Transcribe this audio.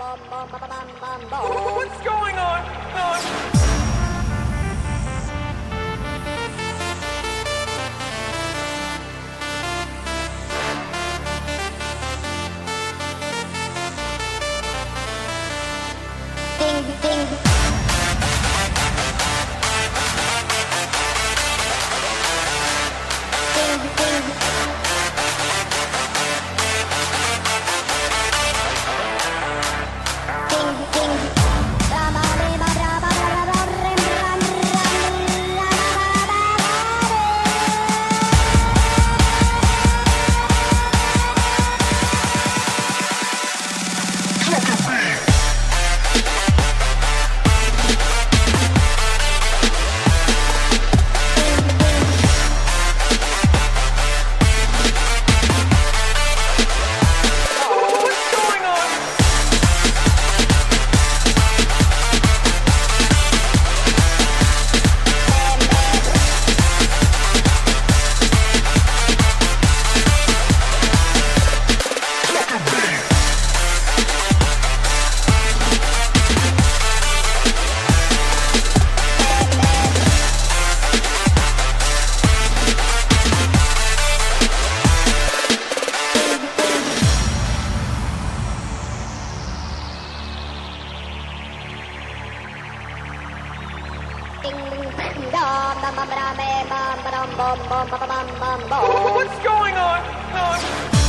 What's going on? Uh, What's going on?